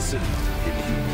capacity